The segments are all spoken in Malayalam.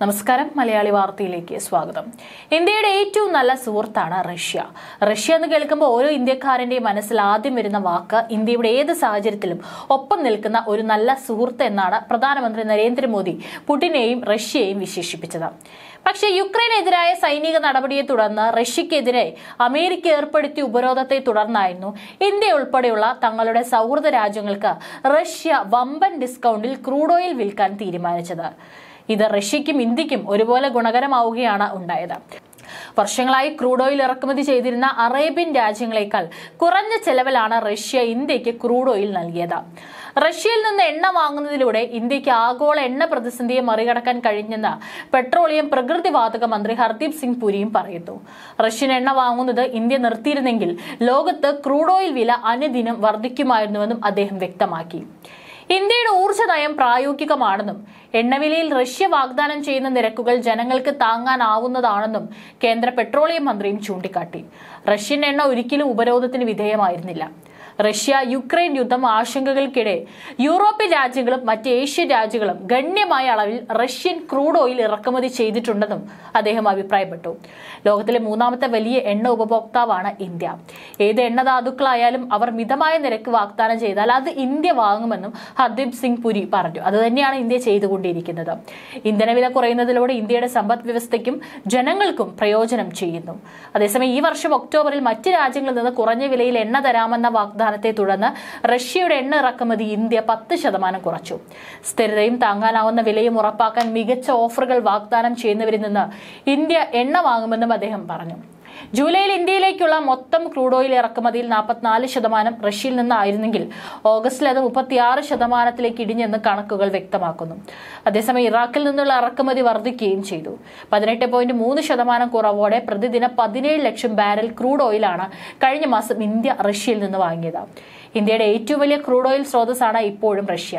നമസ്കാരം. മലയാളി വാർത്തയിലേക്ക് സ്വാഗതം. ഇന്ത്യയുടെ ഏറ്റവും നല്ല സുഹൃത്താണ് റഷ്യ. റഷ്യ എന്ന് കേൾക്കുമ്പോൾ ഓരോ ഇന്ത്യക്കാരന്റെയും മനസ്സിൽ ആദ്യം വരുന്ന വാക്ക് ഇന്ത്യയുടെ ഏത് സാഹചര്യത്തിലും ഒപ്പം നിൽക്കുന്ന ഒരു നല്ല സുഹൃത്ത് എന്നാണ് പ്രധാനമന്ത്രി നരേന്ദ്രമോദി പുടിനെയും റഷ്യയെയും വിശേഷിപ്പിച്ചത്. പക്ഷേ യുക്രൈനെതിരായ സൈനിക നടപടിയെ തുടർന്ന് റഷ്യക്കെതിരെ അമേരിക്ക ഏർപ്പെടുത്തിയ ഉപരോധത്തെ തുടർന്നായിരുന്നു ഇന്ത്യ ഉൾപ്പെടെയുള്ള തങ്ങളുടെ സൗഹൃദ രാജ്യങ്ങൾക്ക് റഷ്യ വമ്പൻ ഡിസ്കൗണ്ടിൽ ക്രൂഡ് ഓയിൽ വിൽക്കാൻ തീരുമാനിച്ചത്. ഇത് റഷ്യയ്ക്കും ഇന്ത്യക്കും ഒരുപോലെ ഗുണകരമാവുകയാണ് ഉണ്ടായത്. വർഷങ്ങളായി ക്രൂഡ് ഓയിൽ ഇറക്കുമതി ചെയ്തിരുന്ന അറേബ്യൻ രാജ്യങ്ങളെക്കാൾ കുറഞ്ഞ ചെലവിലാണ് റഷ്യ ഇന്ത്യയ്ക്ക് ക്രൂഡ് ഓയിൽ നൽകിയത്. റഷ്യയിൽ നിന്ന് എണ്ണ വാങ്ങുന്നതിലൂടെ ഇന്ത്യയ്ക്ക് ആഗോള എണ്ണ പ്രതിസന്ധിയെ മറികടക്കാൻ കഴിഞ്ഞെന്ന് പെട്രോളിയം പ്രകൃതിവാതക മന്ത്രി ഹർദീപ് സിംഗ് പുരിയും പറയുന്നു. റഷ്യൻ എണ്ണ വാങ്ങുന്നത് ഇന്ത്യ നിർത്തിയിരുന്നെങ്കിൽ ലോകത്ത് ക്രൂഡ് ഓയിൽ വില അനുദിനം വർദ്ധിക്കുമായിരുന്നുവെന്നും അദ്ദേഹം വ്യക്തമാക്കി. ഇന്ത്യയുടെ ഊർജ നയം പ്രായോഗികമാണെന്നും എണ്ണവിലയിൽ റഷ്യ വാഗ്ദാനം ചെയ്യുന്ന നിരക്കുകൾ ജനങ്ങൾക്ക് താങ്ങാനാവുന്നതാണെന്നും കേന്ദ്ര പെട്രോളിയം മന്ത്രിയും ചൂണ്ടിക്കാട്ടി. റഷ്യൻ എണ്ണ ഒരിക്കലും ഉപരോധത്തിന് വിധേയമായിരുന്നില്ല. റഷ്യ യുക്രൈൻ യുദ്ധം ആശങ്കകൾക്കിടെ. യൂറോപ്യൻ രാജ്യങ്ങളും മറ്റ് ഏഷ്യൻ രാജ്യങ്ങളും ഗണ്യമായ അളവിൽ റഷ്യൻ ക്രൂഡ് ഓയിൽ ഇറക്കുമതി ചെയ്തിട്ടുണ്ടെന്നും അദ്ദേഹം അഭിപ്രായപ്പെട്ടു. ലോകത്തിലെ മൂന്നാമത്തെ വലിയ എണ്ണ ഉപഭോക്താവാണ് ഇന്ത്യ. ഏത് എണ്ണധാതുക്കളായാലും അവർ മിതമായ നിരക്ക് വാഗ്ദാനം ചെയ്താൽ അത് ഇന്ത്യ വാങ്ങുമെന്നും ഹർദീപ് സിംഗ് പുരി പറഞ്ഞു. അതുതന്നെയാണ് ഇന്ത്യ ചെയ്തുകൊണ്ടിരിക്കുന്നത്. ഇന്ധനവില കുറയുന്നതിലൂടെ ഇന്ത്യയുടെ സമ്പദ് വ്യവസ്ഥയ്ക്കും ജനങ്ങൾക്കും പ്രയോജനം ചെയ്യുന്നു. അതേസമയം ഈ വർഷം ഒക്ടോബറിൽ മറ്റ് രാജ്യങ്ങളിൽ നിന്ന് കുറഞ്ഞ വിലയിൽ എണ്ണ തരാമെന്ന വാഗ്ദാനത്തെ തുടർന്ന് റഷ്യയുടെ എണ്ണ ഇറക്കുമതി ഇന്ത്യ പത്ത് ശതമാനം കുറച്ചു. സ്ഥിരതയും താങ്ങാനാവുന്ന വിലയും ഉറപ്പാക്കാൻ മികച്ച ഓഫറുകൾ വാഗ്ദാനം ചെയ്യുന്നവരിൽ നിന്ന് ഇന്ത്യ എണ്ണ വാങ്ങുമെന്നും അദ്ദേഹം പറഞ്ഞു. ജൂലൈയിൽ ഇന്ത്യയിലേക്കുള്ള മൊത്തം ക്രൂഡ് ഓയിൽ ഇറക്കുമതിയിൽ നാൽപ്പത്തിനാല് ശതമാനം റഷ്യയിൽ നിന്നായിരുന്നെങ്കിൽ ഓഗസ്റ്റിൽ അത് മുപ്പത്തിയാറ് ശതമാനത്തിലേക്ക് ഇടിഞ്ഞെന്ന് കണക്കുകൾ വ്യക്തമാക്കുന്നു. അതേസമയം ഇറാഖിൽ നിന്നുള്ള ഇറക്കുമതി വർദ്ധിക്കുകയും ചെയ്തു. പതിനെട്ട് പോയിന്റ് മൂന്ന് ശതമാനം കുറവോടെ പ്രതിദിനം പതിനേഴ് ലക്ഷം ബാരൽ ക്രൂഡ് ഓയിലാണ് കഴിഞ്ഞ മാസം ഇന്ത്യ റഷ്യയിൽ നിന്ന് വാങ്ങിയത്. ഇന്ത്യയുടെ ഏറ്റവും വലിയ ക്രൂഡ് ഓയിൽ സ്രോതസ്സാണ് ഇപ്പോഴും റഷ്യ.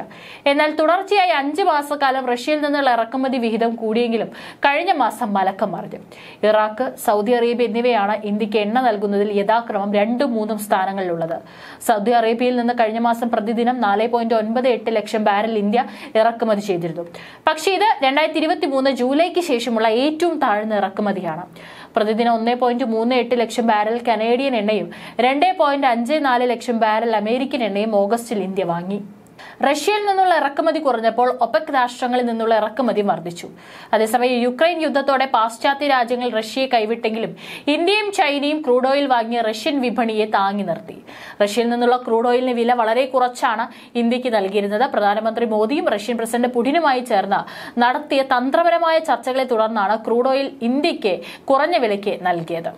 എന്നാൽ തുടർച്ചയായി അഞ്ച് മാസക്കാലം റഷ്യയിൽ നിന്നുള്ള ഇറക്കുമതി വിഹിതം കൂടിയെങ്കിലും കഴിഞ്ഞ മാസം മലക്കം മറിഞ്ഞു. ഇറാഖ് സൗദി അറേബ്യ എന്നിവയാണ് ഇന്ത്യയ്ക്ക് എണ്ണ നൽകുന്നതിൽ യഥാക്രമം രണ്ടും മൂന്നും സ്ഥാനങ്ങളിലുള്ളത്. സൗദി അറേബ്യയിൽ നിന്ന് കഴിഞ്ഞ മാസം പ്രതിദിനം നാല് പോയിന്റ് ഒൻപത് എട്ട് ലക്ഷം ബാരൽ ഇന്ത്യ ഇറക്കുമതി ചെയ്തിരുന്നു. പക്ഷേ ഇത് രണ്ടായിരത്തി ഇരുപത്തി മൂന്ന് ജൂലൈക്ക് ശേഷമുള്ള ഏറ്റവും താഴ്ന്ന ഇറക്കുമതിയാണ്. പ്രതിദിനം ഒന്ന് പോയിന്റ് മൂന്ന് എട്ട് ലക്ഷം ബാരൽ കനേഡിയൻ എണ്ണയും രണ്ട് പോയിന്റ് അഞ്ച് നാല് ലക്ഷം ബാരൽ അമേരിക്കൻ എണ്ണയും ഓഗസ്റ്റിൽ ഇന്ത്യ വാങ്ങി. റഷ്യയിൽ നിന്നുള്ള ഇറക്കുമതി കുറഞ്ഞപ്പോൾ ഒപെക് രാഷ്ട്രങ്ങളിൽ നിന്നുള്ള ഇറക്കുമതി വർദ്ധിച്ചു. അതേസമയം യുക്രൈൻ യുദ്ധത്തോടെ പാശ്ചാത്യ രാജ്യങ്ങൾ റഷ്യയെ കൈവിട്ടെങ്കിലും ഇന്ത്യയും ചൈനയും ക്രൂഡ് ഓയിൽ വാങ്ങിയ റഷ്യൻ വിപണിയെ താങ്ങി നിർത്തി. റഷ്യയിൽ നിന്നുള്ള ക്രൂഡ് ഓയിലിന് വില വളരെ കുറച്ചാണ് ഇന്ത്യയ്ക്ക് നൽകിയിരുന്നത്. പ്രധാനമന്ത്രി മോദിയും റഷ്യൻ പ്രസിഡന്റ് പുടിനുമായി ചേർന്ന് നടത്തിയ തന്ത്രപരമായ ചർച്ചകളെ തുടർന്നാണ് ക്രൂഡ് ഓയിൽ ഇന്ത്യയ്ക്ക് കുറഞ്ഞ വിലയ്ക്ക് നൽകിയത്.